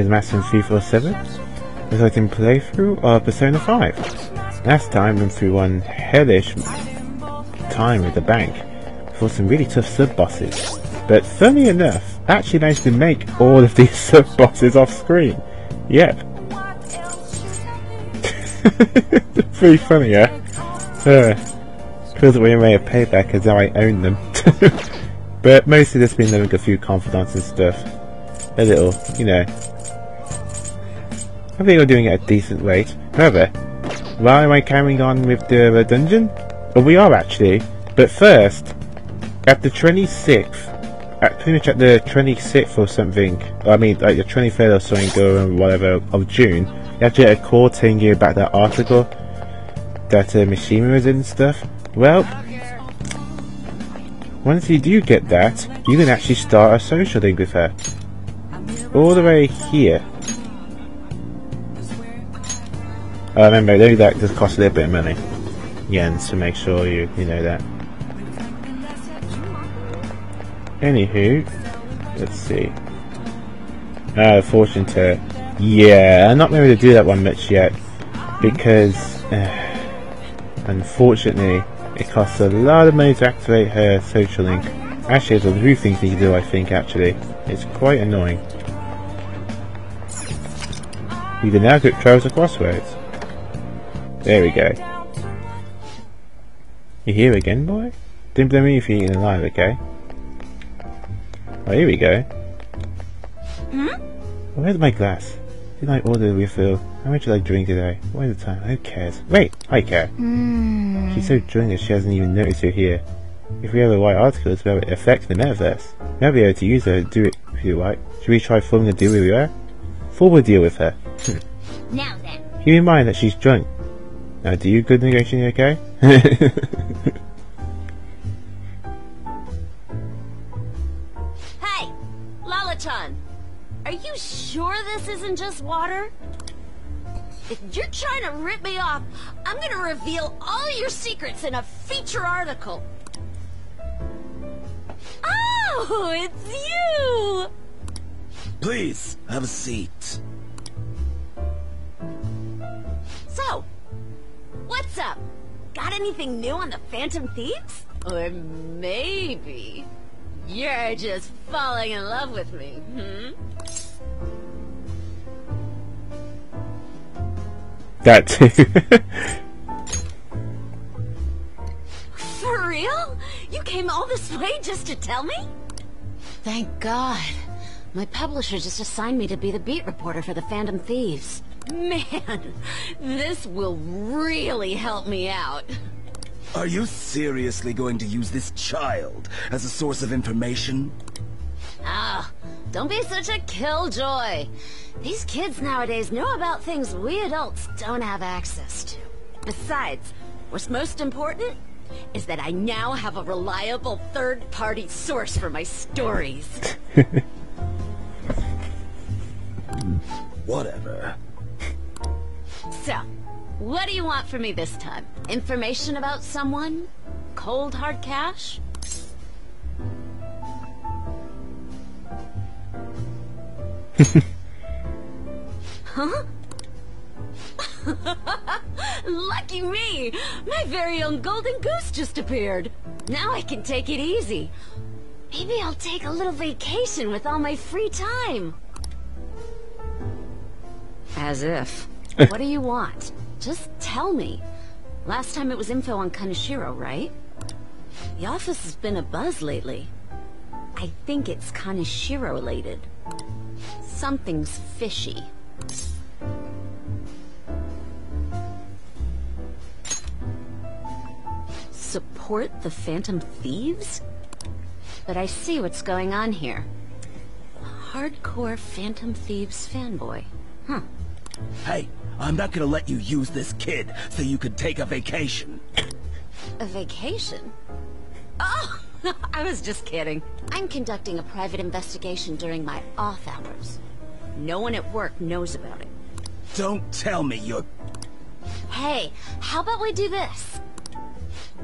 Hello, here's Masamune347, resulting playthrough of Persona 5. Last time went through one hellish time with the bank, for some really tough sub-bosses. But funny enough, actually managed to make all of these sub-bosses off screen. Yep. Pretty funny, yeah? Uh, feels like we made a payback as though I own them. but mostly just been living a few confidants and stuff a little, you know. I think we're doing it at a decent rate. However, why am I carrying on with the dungeon? Well, we are actually. But first, at the 26th, at pretty much at the 26th or something, I mean, like the 23rd or something, or whatever, of June, you actually get a call telling you about that article that uh, Mishima was in and stuff. Well, once you do get that, you can actually start a social link with her all the way here. Uh, remember, do that just costs a little bit of money. Again, to make sure you you know that. Anywho, let's see. Uh, fortune teller. Yeah, I'm not able to do that one much yet because, uh, unfortunately, it costs a lot of money to activate her social link. Actually, there's a few things you to do. I think actually, it's quite annoying. You can now get Trouser Crossroads. There we go. You here again, boy? Didn't blame me if you're eating alive, okay? Oh, here we go. Hmm? where's my glass? Did I order a refill? How much did I drink today? What is the time? Who cares? Wait, I care. Mm. She's so drunk that she hasn't even noticed you're here. If we have a white article, it's about it affects the metaverse. We'll be able to use her to do it if you like. Should we try forming a deal with her? Forward deal with her. now then. Keep in mind that she's drunk. Now, do you good negotiating okay? hey! Lala-chan! Are you sure this isn't just water? If you're trying to rip me off, I'm gonna reveal all your secrets in a feature article. Oh, it's you! Please, have a seat. So, what's up? Got anything new on the Phantom Thieves? Or maybe you're just falling in love with me, hmm? that too. For real? You came all this way just to tell me? Thank God. My publisher just assigned me to be the beat reporter for the Phantom Thieves. Man, this will really help me out. Are you seriously going to use this child as a source of information? Ah, don't be such a killjoy. These kids nowadays know about things we adults don't have access to. Besides, what's most important is that I now have a reliable third-party source for my stories. Whatever. So, what do you want from me this time? Information about someone? Cold hard cash? huh? Lucky me! My very own golden goose just appeared. Now I can take it easy. Maybe I'll take a little vacation with all my free time. As if. What do you want? Just tell me. Last time it was info on Kaneshiro, right? The office has been a buzz lately. I think it's Kaneshiro related. Something's fishy. Support the Phantom Thieves? But I see what's going on here. Hardcore Phantom Thieves fanboy. Huh. Hey, I'm not gonna let you use this kid so you could take a vacation. A vacation? Oh, I was just kidding. I'm conducting a private investigation during my off hours. No one at work knows about it. Don't tell me you're... Hey, how about we do this?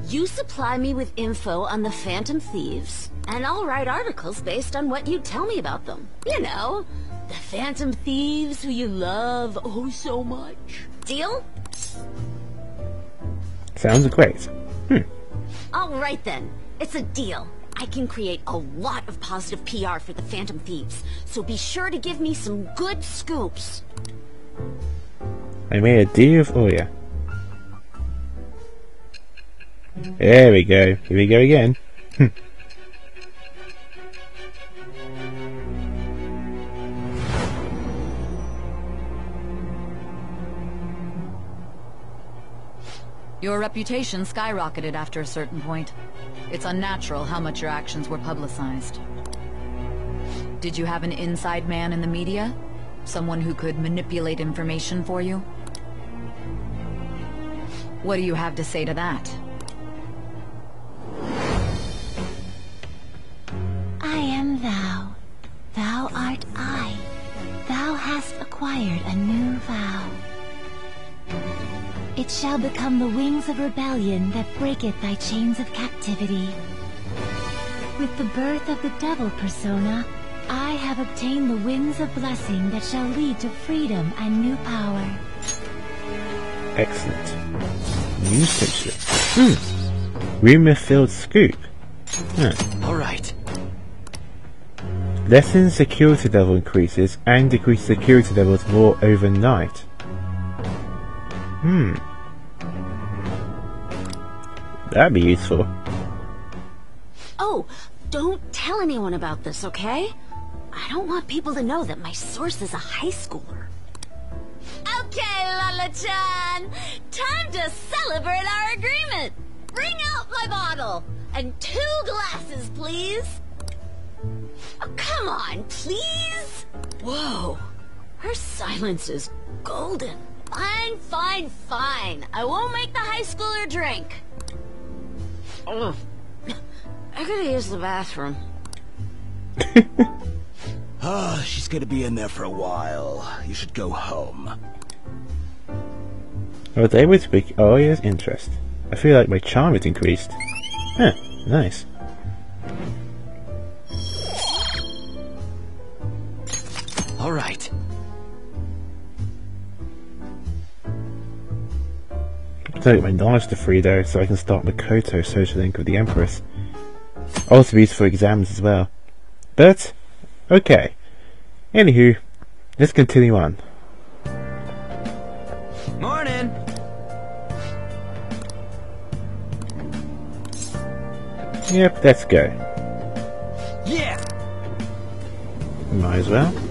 You supply me with info on the Phantom Thieves, and I'll write articles based on what you tell me about them. You know, The Phantom Thieves who you love oh so much. Deal? Sounds great. Hmm. Alright then. It's a deal. I can create a lot of positive PR for the Phantom Thieves, so be sure to give me some good scoops. I made a deal with Ohya. There we go. Here we go again. Your reputation skyrocketed after a certain point. It's unnatural how much your actions were publicized. Did you have an inside man in the media? Someone who could manipulate information for you? What do you have to say to that? I am thou. Thou art I. Thou hast acquired a new vow. It shall become the wings of rebellion that breaketh thy chains of captivity. With the birth of the devil persona, I have obtained the winds of blessing that shall lead to freedom and new power. Excellent. News picture. Hmm. Rumor-filled scoop. Huh. Alright. Lessen security level increases and decrease security levels more overnight. Hmm. That'd be useful. Oh, don't tell anyone about this, okay? I don't want people to know that my source is a high schooler. Okay, Lala-chan! Time to celebrate our agreement! Bring out my bottle! And two glasses, please! Oh, come on, please! Whoa, her silence is golden. Fine, fine, fine. I won't make the high schooler drink. Ugh. I gotta use the bathroom. Ah, she's gonna be in there for a while. You should go home. I was able to pick Ohya's interest. I feel like my charm has increased. Huh, nice. Alright. Take my knowledge to free though, so I can start Makoto social link with the Empress. Also used for exams as well. But, okay. Anywho, let's continue on. Morning. Yep, let's go. Yeah! Might as well.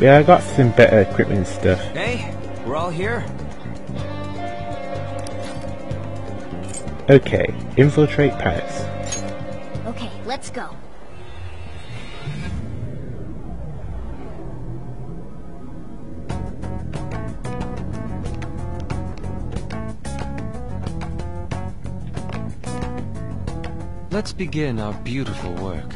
Yeah, I got some better equipment and stuff. Hey, we're all here. Okay, infiltrate palace. Okay, let's go. Let's begin our beautiful work.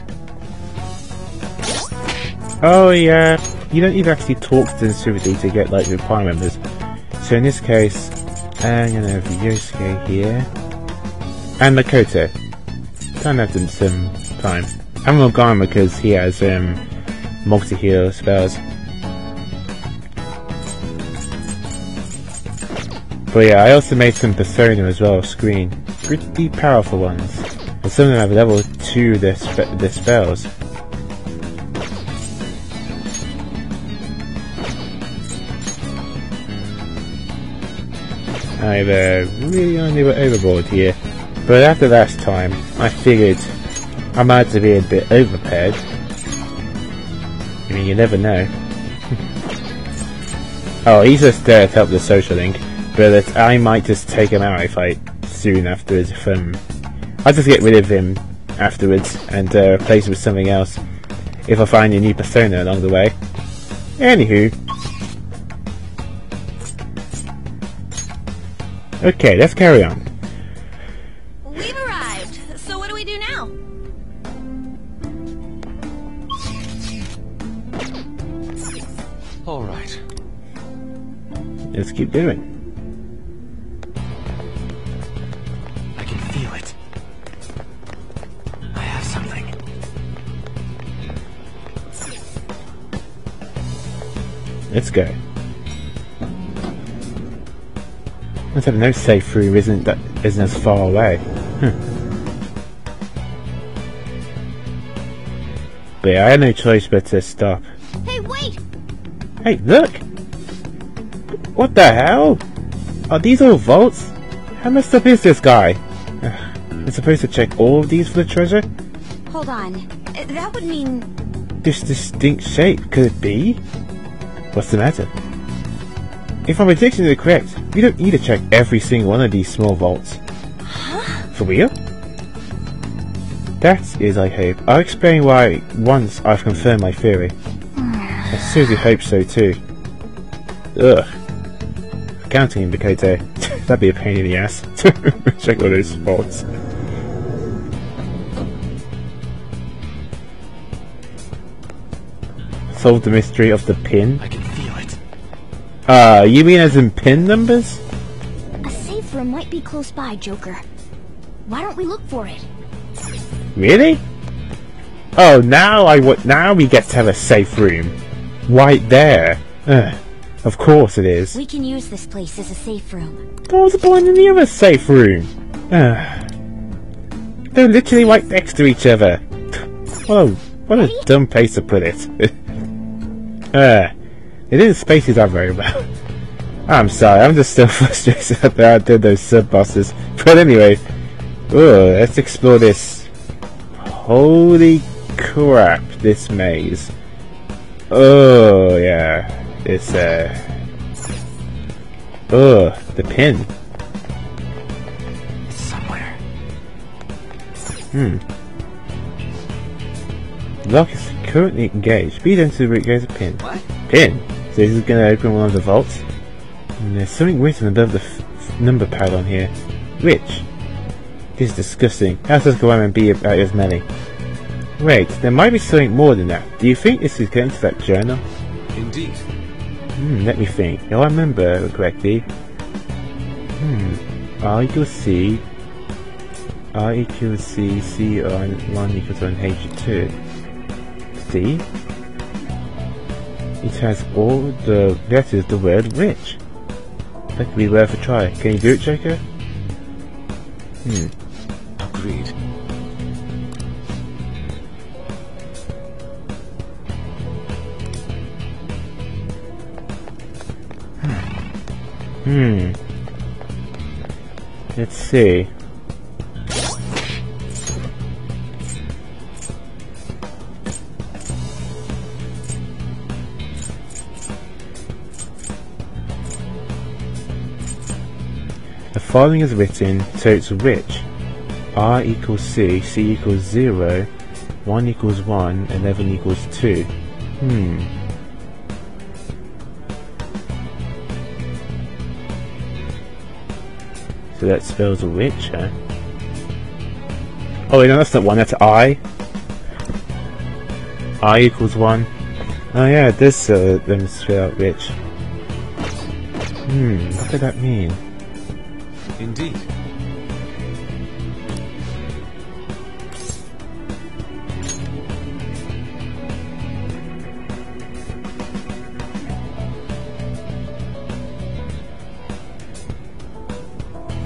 Oh yeah, you don't even actually talk to the Suruti to get like reply members. So in this case, I'm gonna have Yusuke here. And Makoto. Have them some time. I'm not Morgana because he has um multi-heal spells. But yeah, I also made some Persona as well, screen. Pretty powerful ones. And some of them have level 2 their, spe- their spells. Uh, really only went overboard here. But after last time, I figured I might have to be a bit overprepared. I mean, you never know. oh, he's just there to help the social link, but I might just take him out if I soon afterwards. If um, I'll just get rid of him afterwards and uh, replace him with something else if I find a new persona along the way. Anywho, Okay, let's carry on. We've arrived. So what do we do now? All right. let's keep doing. I can feel it. I have something. Let's go. Let's have no safe room isn't that isn't as far away. Hmm. But yeah, I had no choice but to stop. Hey, wait! Hey, look! What the hell? Are these all vaults? How messed up is this guy? I'm supposed to check all of these for the treasure? Hold on. Uh, That would mean... This distinct shape, could it be? What's the matter? If my predictions are correct, we don't need to check every single one of these small vaults. For real? That is, I hope. I'll explain why once I've confirmed my theory. I seriously hope so too. Ugh. Counting indicator. That'd be a pain in the ass. To check all those spots. Solve the mystery of the pin. Uh, you mean as in pin numbers? A safe room might be close by, Joker. Why don't we look for it? Really? Oh, now I w- now we get to have a safe room. Right there. Ugh. Of course it is. We can use this place as a safe room. But what's the point in the other safe room? Ugh. They're literally right next to each other. What a, what a dumb place to put it. uh, space it out very well. I'm sorry, I'm just still frustrated that I did those sub bosses. But anyway, oh, let's explore this. Holy crap, this maze. Oh, yeah. It's, uh. Oh, the pin. It's somewhere. Hmm. Lock is currently engaged. Speed into the goes a pin. What? Pin? So this is going to open one of the vaults. And there's something written above the number pad on here. Which? This is disgusting. How does and be about as many? Wait, there might be something more than that. Do you think this is going to that journal? Indeed. Hmm, let me think. If I remember correctly. Hmm. R equals C. R equals C. C on 1 equals on H2. C? It has all the letters the word rich. That could be worth a try. Can you do it, Joker? Hmm. Agreed. Hmm. Let's see. Following is written, so it's. R equals C, C equals 0, 1 equals 1, 11 equals 2. Hmm. So that spells huh? Oh, wait, no, that's not one, that's I. I equals 1. Oh yeah, this uh, them spell. Hmm, what could that mean? Indeed.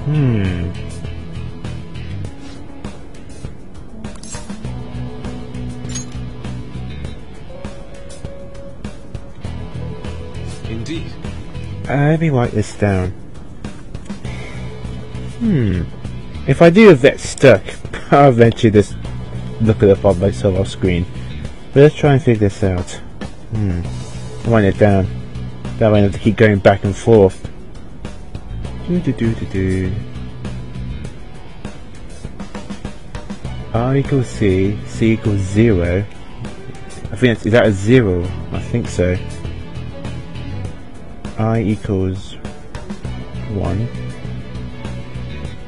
Hmm. Indeed. Uh, let me write this down. Hmm. If I do get stuck, I'll eventually just look it up on myself off screen. But let's try and figure this out. Hmm. Write it down. That way I have to keep going back and forth. Do do do do do. R equals C, C equals zero. I think that's, is that a zero? I think so. I equals 1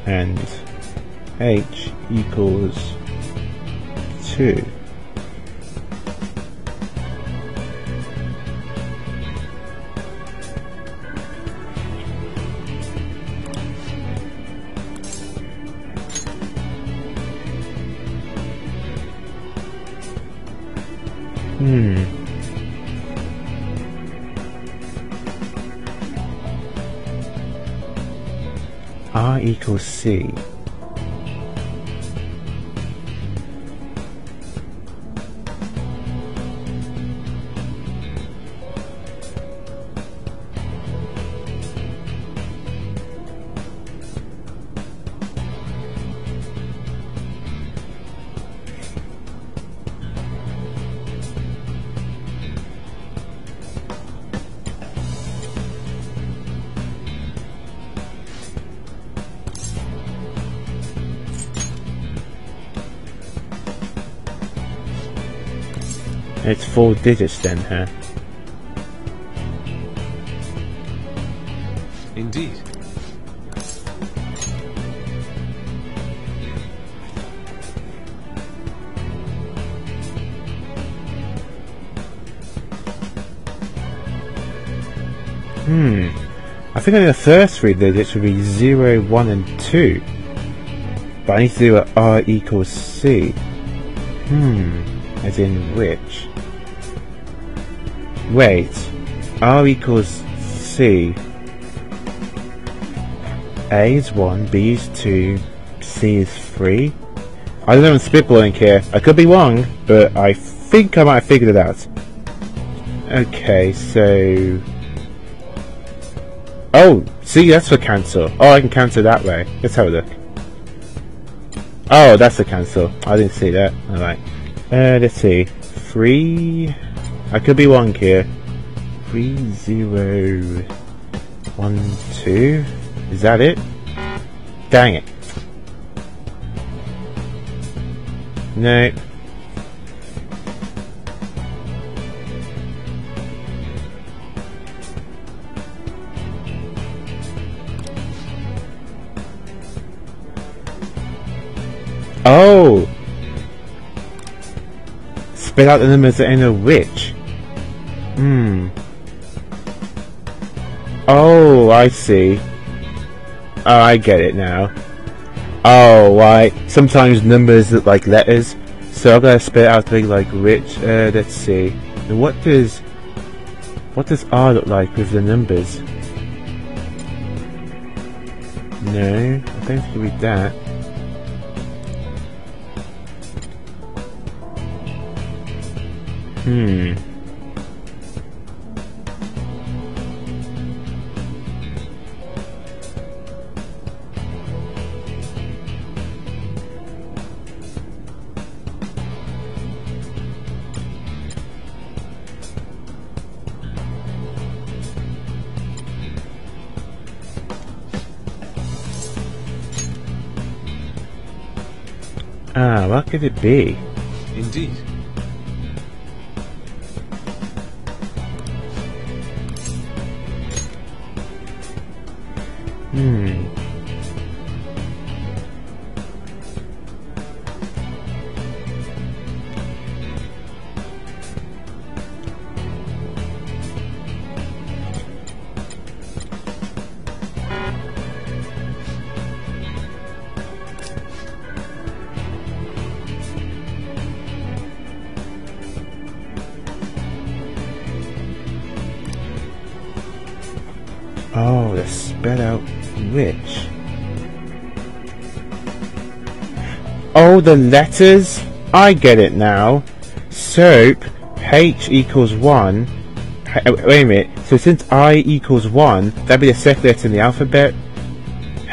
and H equals 2. Four digits then, huh? Indeed. Hmm. I think only the first three digits would be 0, 1 and 2. But I need to do a R equals C. Hmm. As in which? Wait. R equals C. A is 1, B is 2, C is 3. I don't know I'm spitballing here. I could be wrong, but I think I might have figured it out. Okay, so... Oh, see, that's for cancel. Oh, I can cancel that way. Let's have a look. Oh, that's a cancel. I didn't see that. Alright. Uh, let's see. Three... I could be wrong here. Three, zero, one, two. Is that it? Dang it. No. Oh! Spit out the numbers that end a which. Hmm. Oh, I see. Oh, I get it now. Oh, right. Sometimes numbers look like letters, so I'm gonna spit out something like rich. Uh, let's see. What does what does R look like with the numbers? No, I don't think read that. Hmm. Ah, what could it be? Indeed. Hmm. The letters? I get it now. Soap, H equals 1. H- uh, Wait a minute. So since I equals 1, that'd be the second letter in the alphabet.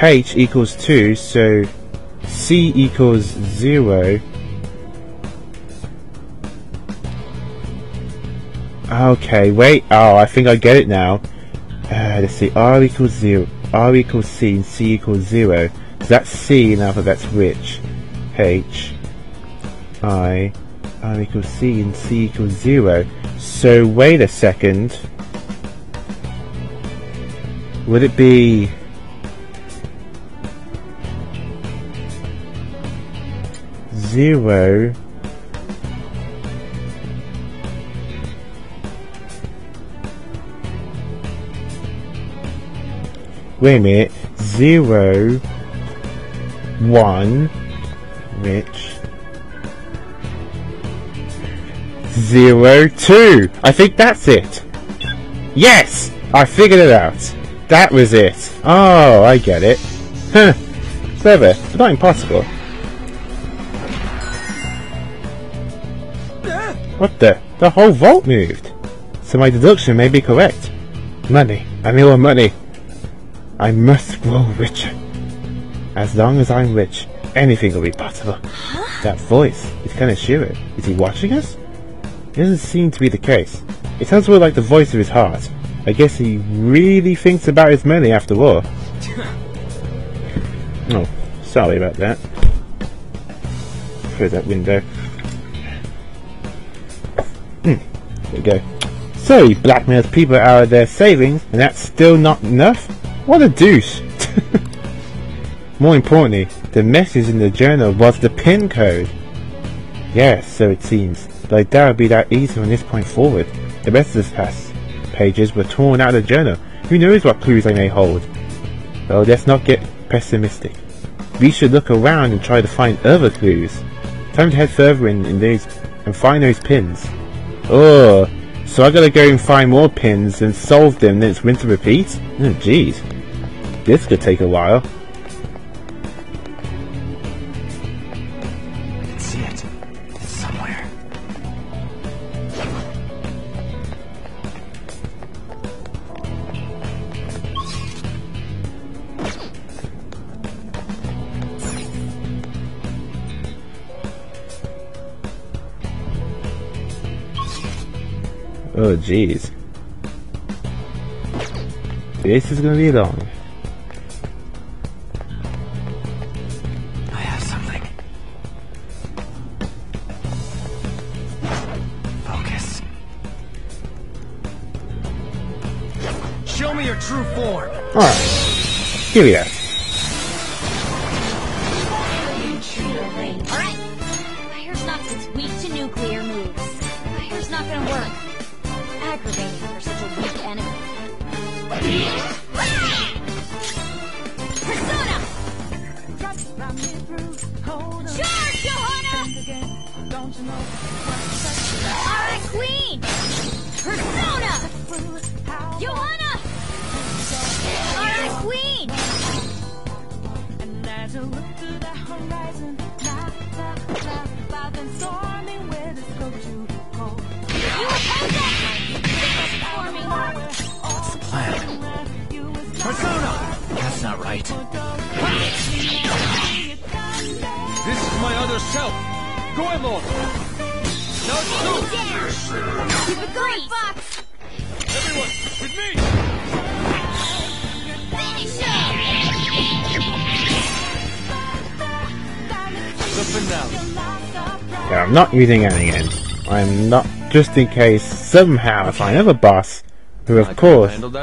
H equals 2, so C equals 0. Okay, wait. Oh, I think I get it now. Uh, let's see. R equals 0. R equals C and C equals 0. So that's C in alphabet's which? H. I. R equals C and C equals 0. So wait a second. Would it be... Zero Wait a minute. Zero, one, which zero, two. I think that's it. Yes, I figured it out. That was it. Oh, I get it. Huh. Clever, but not impossible. What the? The whole vault moved. So my deduction may be correct. Money. I need more money. I must grow richer. As long as I'm rich, anything will be possible. That voice is Kaneshiro. Is he watching us? It doesn't seem to be the case. It sounds more like the voice of his heart. I guess he really thinks about his money after all. oh, sorry about that. Close that window. Hmm, there we go. So he blackmails people out of their savings, and that's still not enough? What a douche! More importantly, the message in the journal was the pin code. Yes, so it seems, but I doubt it'll be that easy from this point forward. The rest of the past pages were torn out of the journal. Who knows what clues they may hold? Well, let's not get pessimistic. We should look around and try to find other clues. Time to head further in, in these and find those pins. Oh, so I gotta go and find more pins and solve them, then it's and repeat? Oh, jeez. This could take a while. Oh, jeez. This is gonna be long. I have something. Focus. Show me your true form. Alright. Give me that. Using any again. I'm not, just in case somehow if I find another boss who, of could course, handled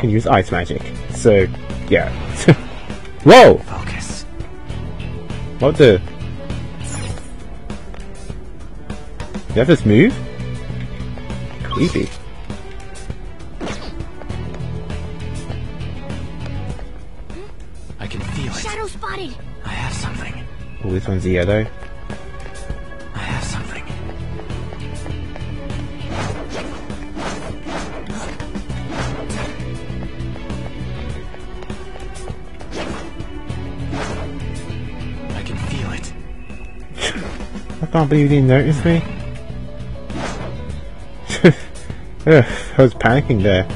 can use ice magic. So, yeah. Whoa! Focus. What the? Did that just move? Creepy. I can feel it. Shadow spotted! I have something. Oh, this one's yellow. Can't believe you didn't notice me. Ugh, I was panicking there.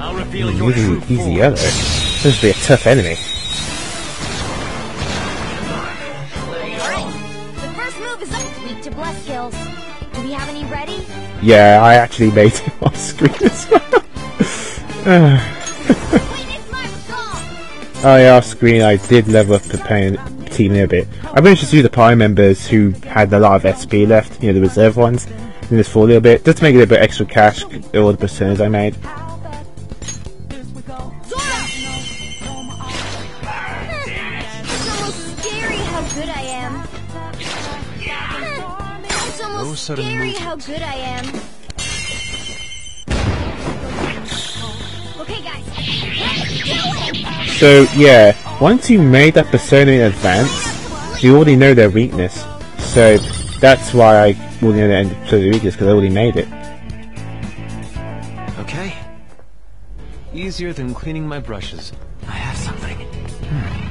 I'll reveal your Easy, true easy form. yellow. This would be a tough enemy. Alright, the first move is up. Weak to bless skills. Do we have any ready? Yeah, I actually made it off screen as well. call! Oh yeah, off screen I did level up the pain team a bit. I managed to do the party members who had a lot of SP left, you know, the reserve ones, in this for a little bit, just to make it a bit extra cash, all the personas I made. It's almost scary how good I am. So yeah, once you made that persona in advance, you already know their weakness. So that's why I already know the end of the weakness, because I already made it. Okay. Easier than cleaning my brushes. I have something. I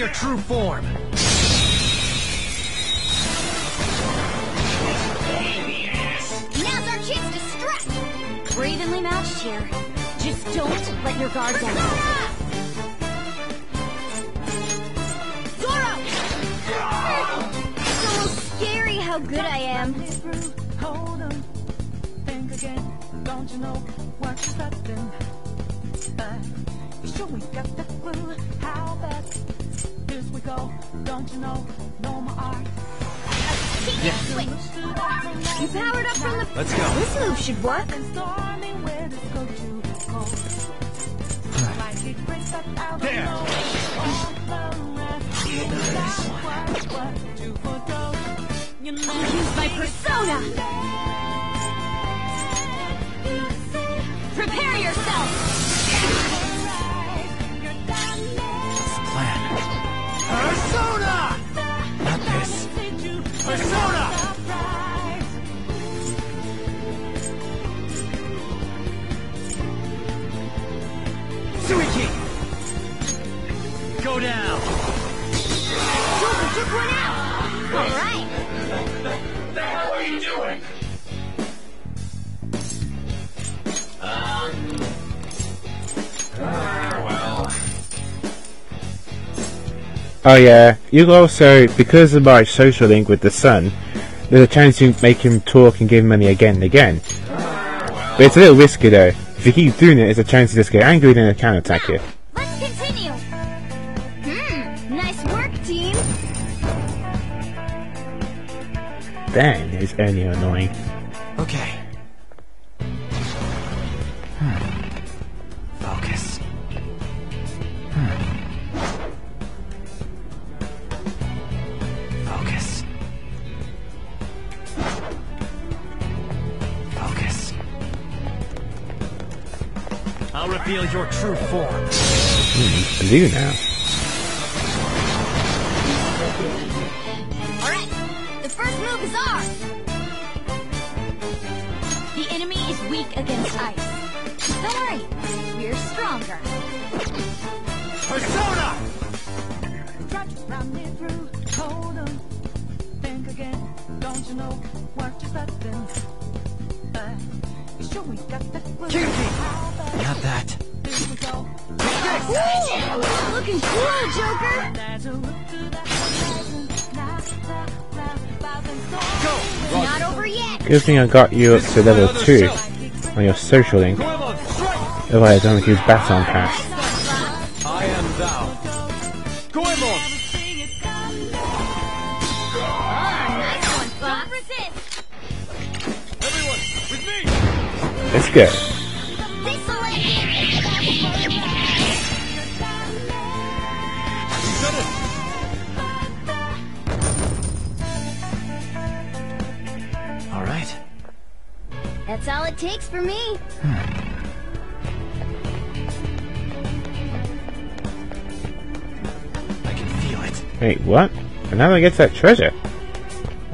your true form. Now's our chance to strike! We're evenly matched here. Just don't let your guard down. Zorro! It's almost scary how good I am. Hold on, think again. Don't you know what you're stepping? Uh, sure we got we go. Don't you know? No more art. Switch. You powered up from the... Let's go. This move should work. And stormy where this go Oh yeah, you also, because of my social link with the sun, there's a chance to make him talk and give him money again and again. But it's a little risky though. If you keep doing it, there's a chance to just get angry and then counterattack you. Let's continue! Hmm, nice work, team! Ben is only annoying. Reveal your true form. Hmm, Blue now. Alright, the first move is ours! The enemy is weak against ice. Don't worry, we're stronger. Persona! Try Kinky! Not that. Here. Ooh, looking cool, Joker! Go! Not over yet! Good thing I got you up to level 2 on your social link. Goemon, strike! Otherwise I don't use Baton Pass. Let's go. All right. That's all it takes for me. Hmm. I can feel it. Wait, what? And how do I get that treasure?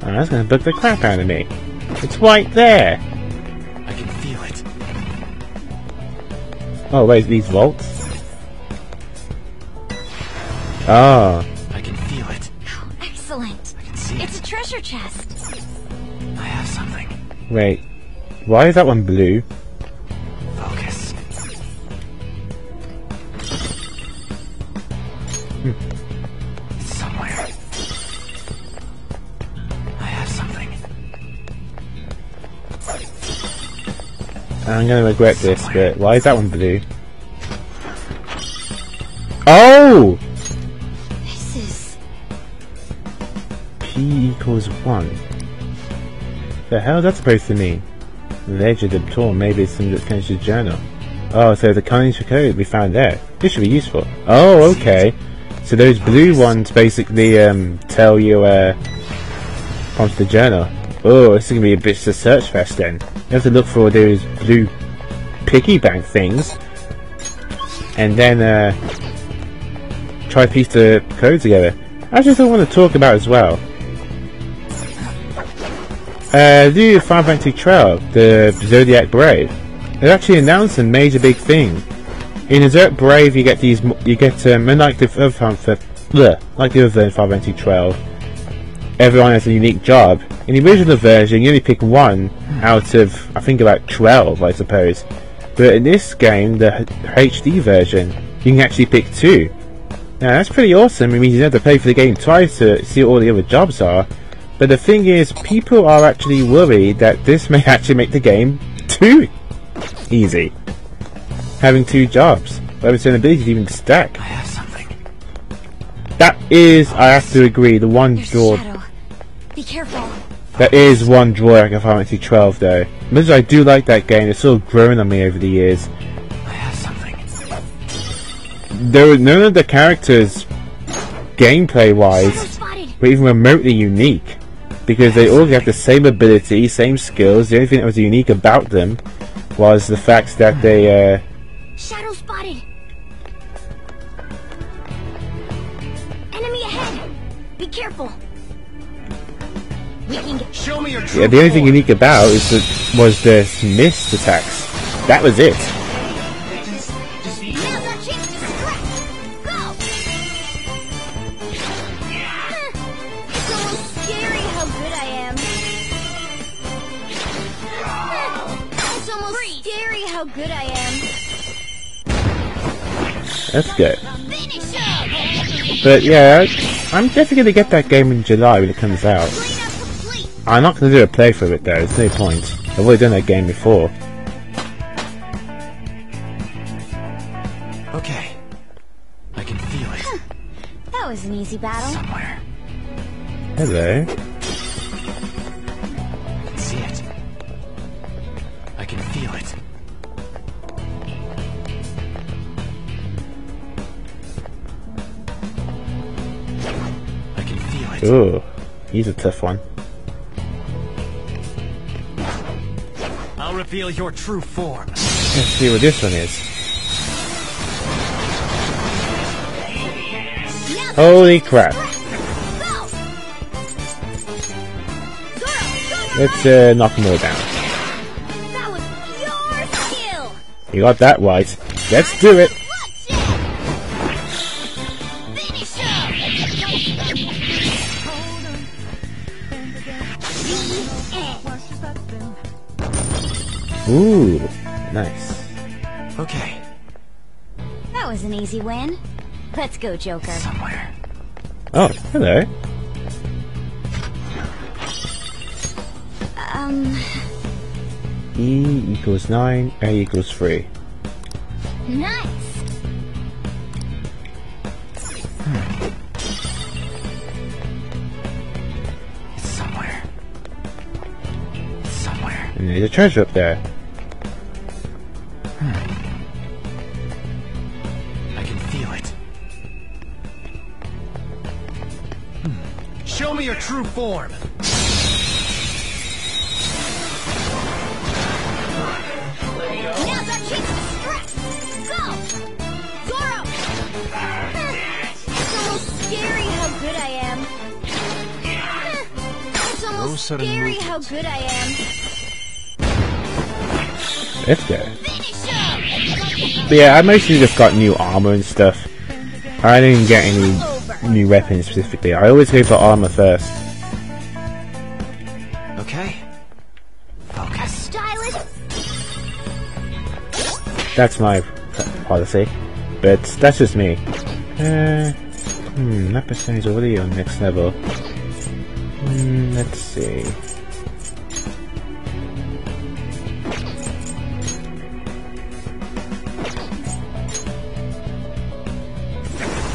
Oh, that's gonna bug the crap out of me. It's right there! Oh, wait, these vaults? Oh, I can feel it. Excellent. I can see It's it. a treasure chest. I have something. wait. Why is that one blue? I'm gonna regret this, but why is that one blue? Oh! This is... P equals 1. The hell is that supposed to mean? Legend of Torn, maybe it's some Ken's journal. Oh, so the Carnage code we found there. This should be useful. Oh, okay. So those blue ones basically um, tell you uh, prompts the journal. Oh, this is gonna be a bit of a search fest then. You have to look for those blue piggy bank things, and then uh, try to piece the code together. I just don't want to talk about as well. Uh, the Final Fantasy 12, the Zodiac Brave. They actually announced a major big thing. In Zodiac Brave, you get these, you get um, unlike the other like the other Final Fantasy 12. Everyone has a unique job. In the original version, you only pick one out of, I think, about 12, I suppose. But in this game, the HD version, you can actually pick two. Now that's pretty awesome. It means you don't have to pay for the game twice to see what all the other jobs are. But the thing is, people are actually worried that this may actually make the game too easy. Having two jobs. Having an ability to even stack. I have something. That is, I have to agree, the one There's draw. Shadow. Be careful. That is one drawback of Final Fantasy 12 though. Much as I do like that game, it's sort of grown on me over the years. I have something. There were none of the characters, gameplay-wise, were even remotely unique. Because they all have the same ability, same skills, the only thing that was unique about them was the fact that they, uh, Shadow spotted. Enemy ahead. Be careful. Yeah, the only thing unique about is that was the mist attacks. That was it. Now's our chance to scratch. Go. It's almost scary how good I am. It's almost scary how good I am. That's good. But yeah, I'm definitely gonna get that game in July when it comes out. Cleanup complete. I'm not gonna do a playthrough of it though, there's no point. I've already done that game before. Okay. I can feel it That was an easy battle. somewhere. Hello. I can see it. I can feel it. I can feel it. Ooh, he's a tough one. Reveal your true form. Let's see what this one is. Holy crap. Go. Zorro, go, Let's uh, knock them all down. That was pure skill. You got that right. Let's do it. That was win. Let's go, Joker. somewhere. Oh, hello. Um, E equals 9, A equals 3. nice. It's somewhere. Somewhere. And there's a treasure up there. True form. Now's our chance to. Go. Zorro. It's almost scary how good I am. It's almost sudden scary movement. how good I am. Let's go. Finish up. But yeah, I mostly just got new armor and stuff. I didn't get any new weapons specifically. I always go for armor first. That's my policy. But that's just me. Uh, hmm, that person is already on next level. Hmm, let's see.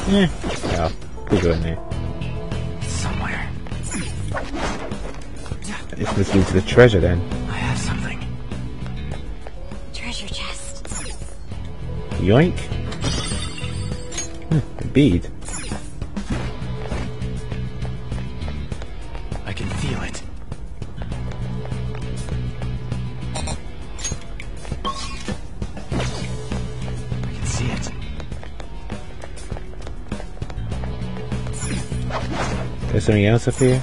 Yeah, well, could go in there. Somewhere. This must lead to the treasure then. Yoink. Hmm, A bead. I can feel it. I can see it. There's something else up here?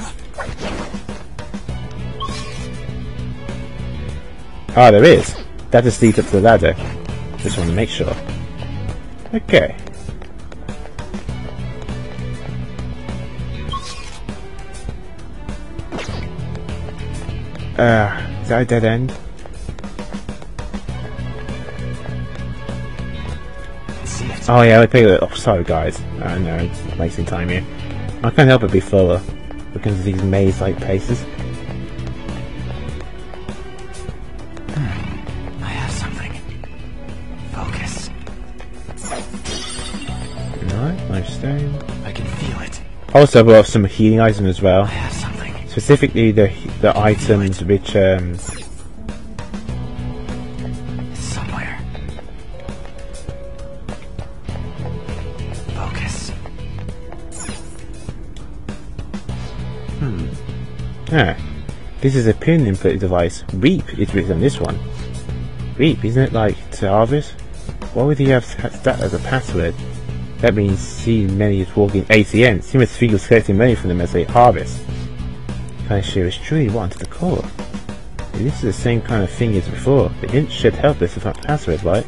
Ah, there is. That is leads up to the ladder. Just want to make sure. Okay. Ah, uh, is that a dead end? Oh yeah, I think. Oh, sorry guys. I know, wasting time here. I can't help but be fuller because of these maze-like places. Also, I brought some healing items as well. I have something. Specifically, the the items which um. It's somewhere. Focus. Ah, this is a pin input device. Reap is written on this one. Reap, isn't it like to harvest? Why would he have that as a password? That means see many is walking. He must think of collecting money from them as they harvest. Cashier is truly wanted to the call. This is the same kind of thing as before. The hint should help us our password, right?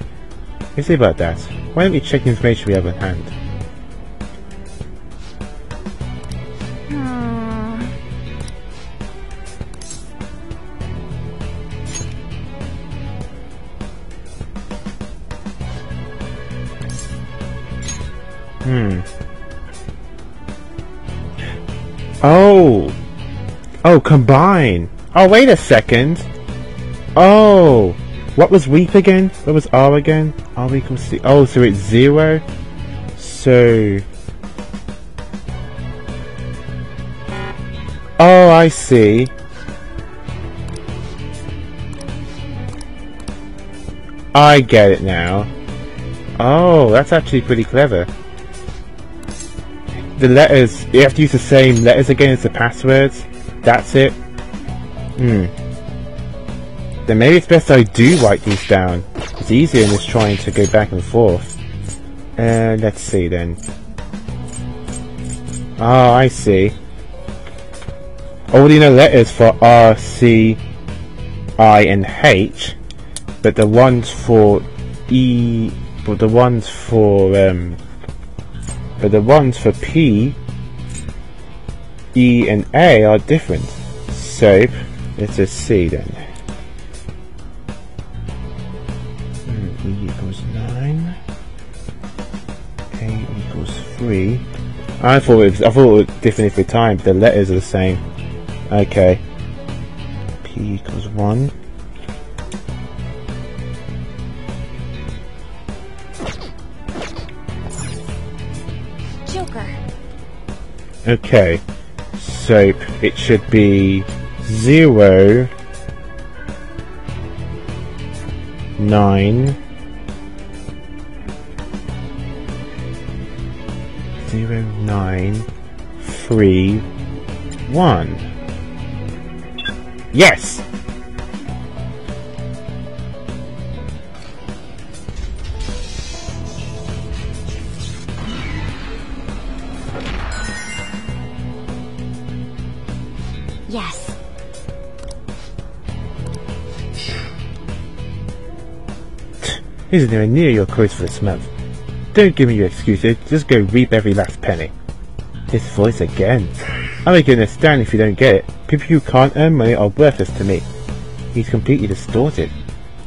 You say about that? Why don't we check the information we have on hand? Oh! Oh, combine! Oh, wait a second! Oh! What was weep again? What was R again? R equals C. Oh, so it's zero? So... Oh, I see. I get it now. Oh, that's actually pretty clever the letters, you have to use the same letters again as the passwords. That's it. Hmm. Then maybe it's best I do write these down. It's easier than just trying to go back and forth. Uh, let's see then. Oh, I see. Already know letters for R, C, I, and H, but the ones for E, but the ones for um, but the ones for P, E and A are different. So, let's just see then. Hmm, e equals 9. A equals 3. I thought it was, I thought it was different every time, the letters are the same. Okay. P equals 1. Okay, so it should be zero nine zero nine three one. Yes. Yes. Isn't anywhere near your quotes for this month. Don't give me your excuses, just go reap every last penny. His voice again. I make you understand if you don't get it. People who can't earn money are worthless to me. He's completely distorted.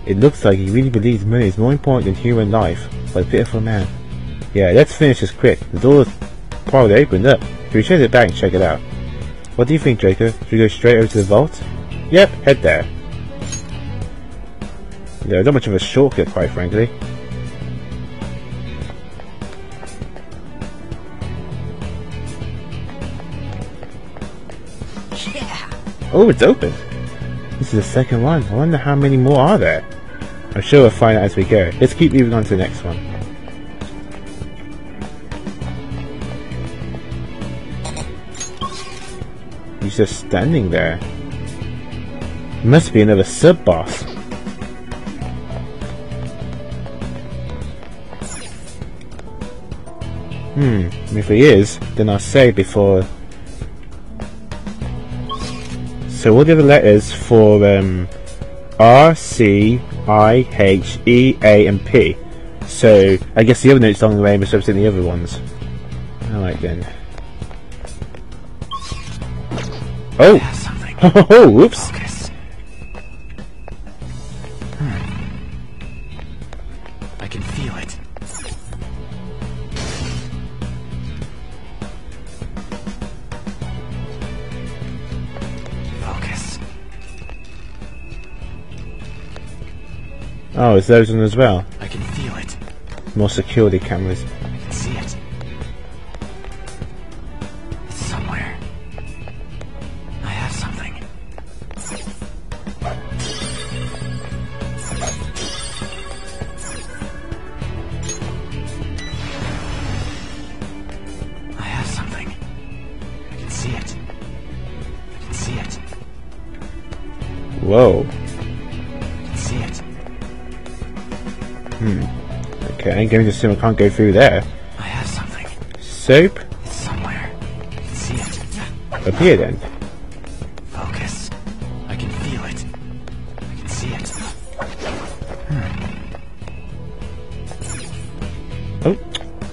It looks like he really believes money is more important than human life. What a pitiful man. Yeah, let's finish this quick. The door's probably opened up. Can we check it back and check it out? What do you think, Draco? Should we go straight over to the vault? Yep, head there. Yeah, not much of a shortcut, quite frankly. Yeah. Oh, it's open. This is the second one. I wonder how many more are there. I'm sure we'll find out as we go. Let's keep moving on to the next one. He's just standing there. Must be another sub-boss. Hmm, if he is, then I say before. So what are the letters for um, R, C, I, H, E, A, and P. So I guess the other notes along the way must represent the other ones. Alright then. Oh! Oh, oops! Okay. Oh, it's those ones as well. I can feel it. More security cameras. Going to assume I can't go through there. I have something. Soap? It's somewhere. I can see it. Up here then. Focus. I can feel it. I can see it. Oh,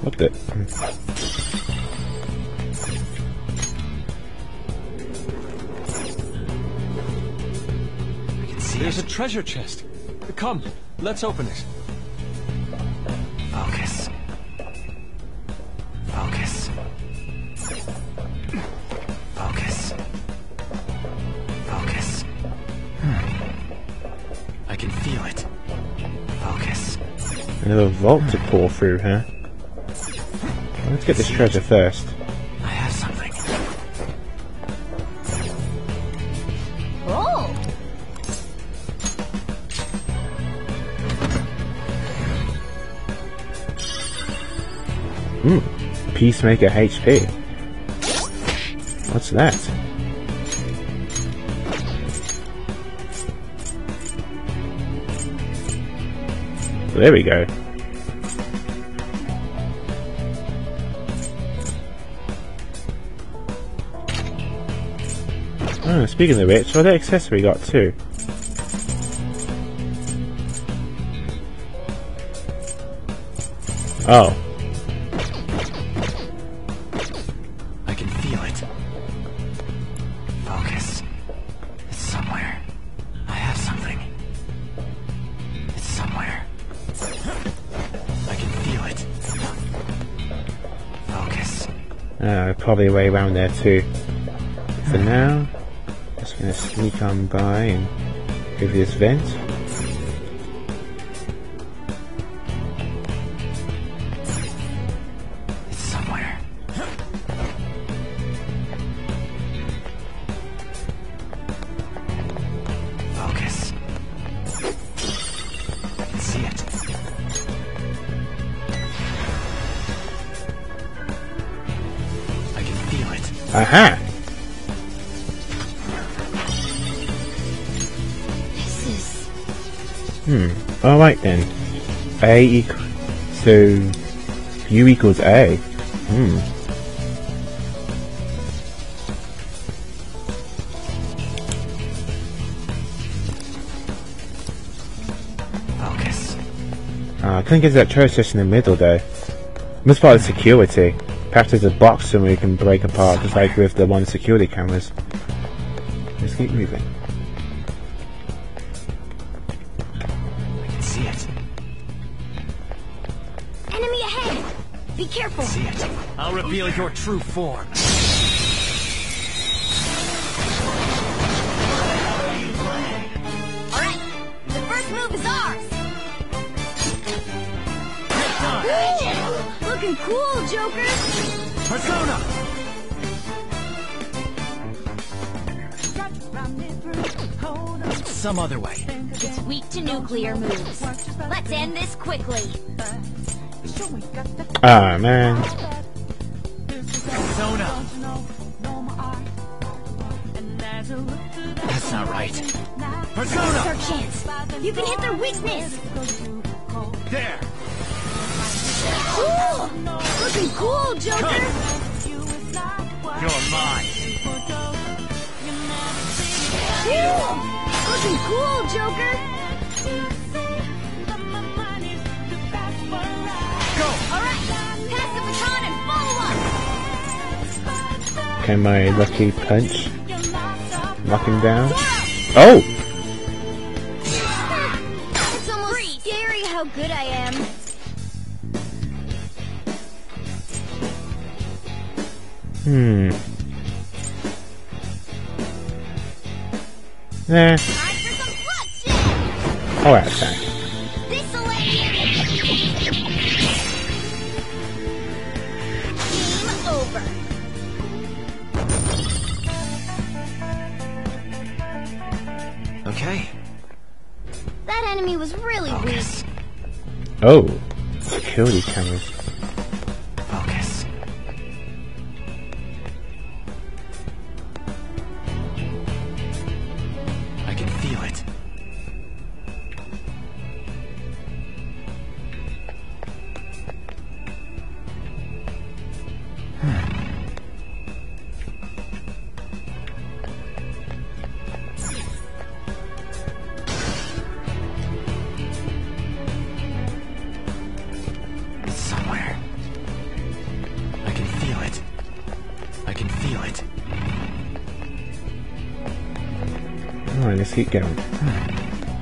what the? hmm. I can see There's a treasure chest. Come, let's open it. Vault to pour through, huh? Let's get this treasure first. I have something. Oh! Hmm. Peacemaker HP. What's that? There we go. Speaking of which, what accessory got too? Oh, I can feel it. Focus. It's somewhere. I have something. It's somewhere. I can feel it. Focus. Uh, probably way around there too. For now, gonna sneak on by and through this vent. A equal. So. U equals A. Hmm. Focus. Uh, I couldn't get to that treasure chest in the middle though. Must part of security. Perhaps there's a box somewhere we can break apart, just like with the one security cameras. Let's keep moving. Be careful! See it. I'll reveal your true form. Alright, the first move is ours! Ooh, looking cool, Joker! Persona! Some other way. It's weak to nuclear moves. Let's end this quickly. Ah man. Persona! That's not right. It's Persona! our chance. You can hit their weakness. There! Ooh, looking cool, Joker. You're mine. Cool. Looking cool, Joker! Follow my lucky punch knock him down? Oh! It's almost scary how good I am. Hmm. Nah. Time for Okay. That enemy was really oh, weak. Oh. Security cameras. Alright, let's keep going.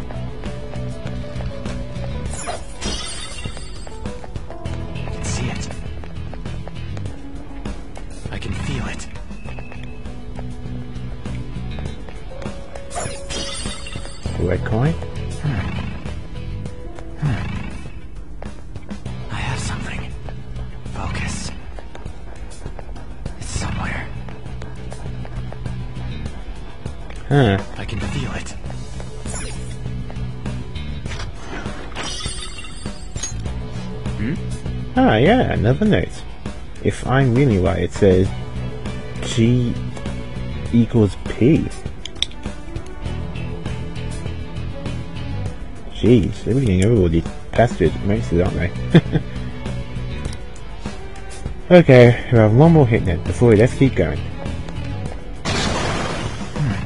I can see it. I can feel it. Red coin? Hmm. Hmm. I have something. Focus. It's somewhere. Huh. Another note. If I'm reading right, it says G equals P. Jeez, they're getting over all these bastard mixes, aren't they? okay, we have one more hit then, before we let's keep going. Hmm.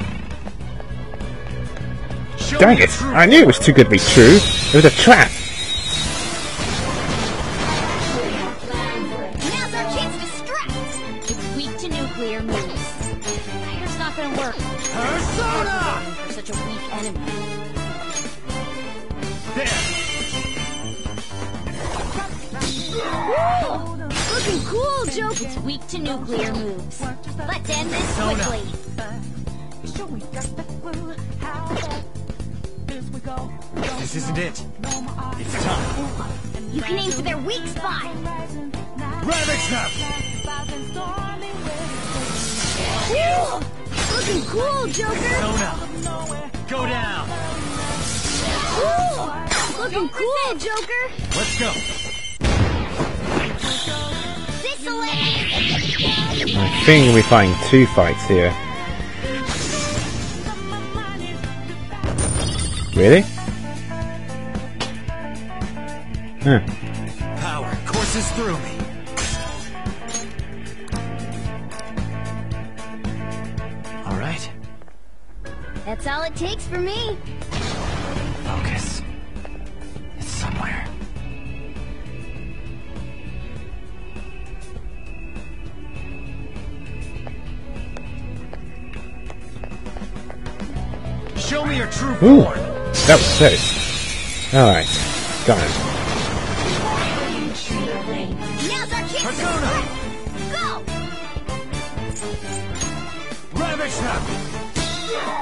Dang it! I knew it was too good to be true! It was a trap! Fighting two fights here. Really?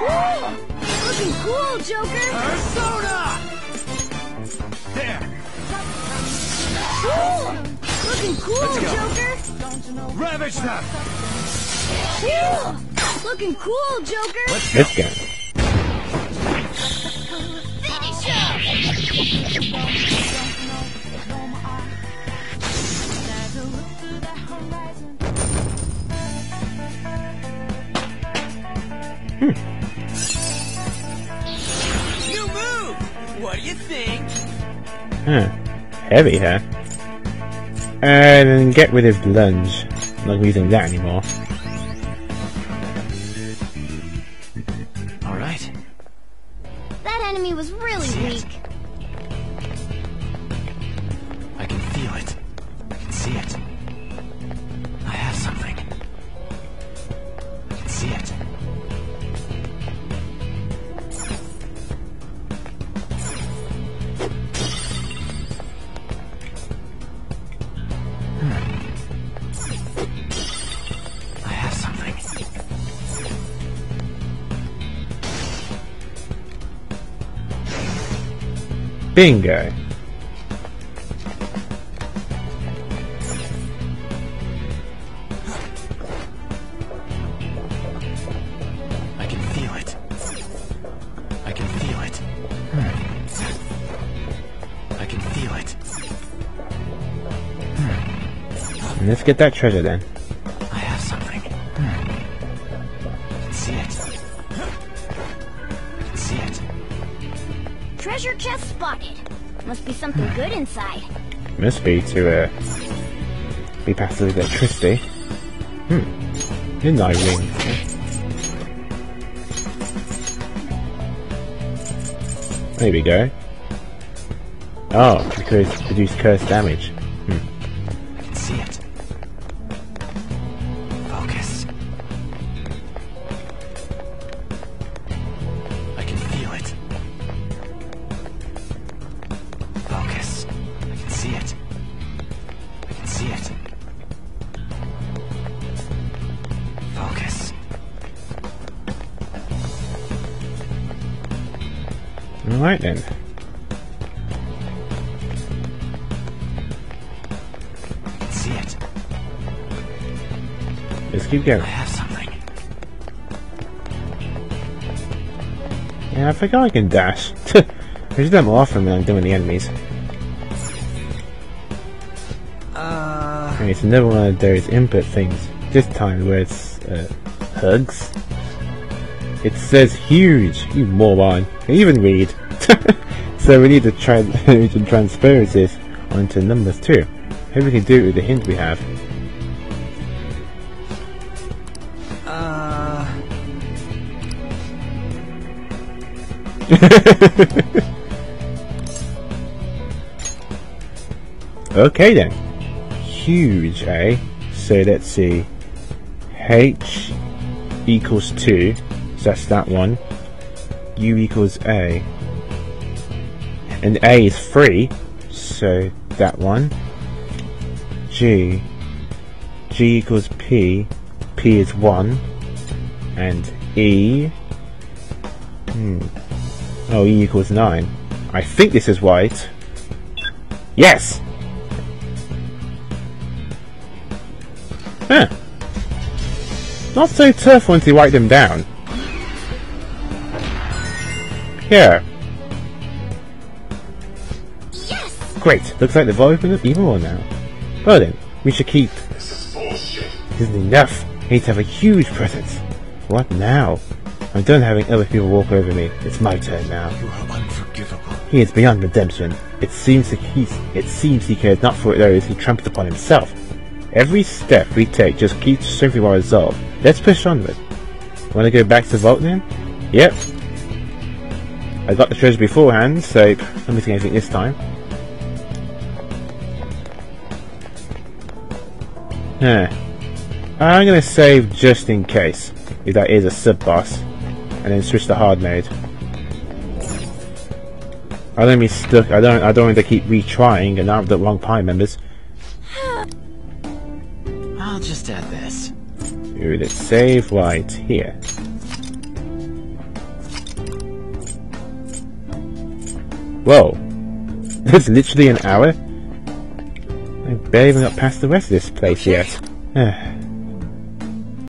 Woo! Looking cool, Joker! Persona! There! Woo! Looking cool, Joker! Ravage them! Woo! Looking cool, Joker! Let's go! Let's New move! What do you think? Huh. Heavy, huh? And then get rid of lunge. Not using that anymore. Bingo. I can feel it. I can feel it. Hmm. I can feel it. Let's get that treasure then. I have something. Hmm. See it. Treasure chest spotted. Must be something good inside. Must be to uh, be past the electricity. Hmm. Midnight ring. There we go. Oh, because it produced cursed damage. Let's. I have something. Yeah, I forgot I can dash. I do that more often when I'm doing the enemies. Uh, Okay, it's another one of those input things. This time where it's uh, hugs. It says huge, you moron. Can even read? so we need to try to transpose this onto numbers too. Maybe we can do it with the hint we have. Okay then. Huge, eh? So let's see. H equals 2. So that's that one. U equals A. And A is 3. So that one. G. G equals P. P is 1. And E. Hmm. Oh, E equals 9. I think this is white. Yes! Huh. Not so tough once you write them down. Yeah. Yes! Great. Looks like they've opened up even more now. Well then, we should keep. Isn't enough. I need to have a huge presence. What now? I'm done having other people walk over me. It's my turn now. You are unforgivable. He is beyond redemption. It seems that he, it seems he cares not for those he trampled upon himself. Every step we take just keeps strengthening our resolve. Let's push onward. Want to go back to then? Yep. I got the treasure beforehand, so I'm missing anything this time. Huh. I'm gonna save just in case, if that is a sub-boss, and then switch to hard mode. I don't be stuck. I don't. I don't want to keep retrying and have the wrong pie members. I'll just add this. Ooh, let's save right here. Whoa, that's literally an hour. I barely got past the rest of this place yet.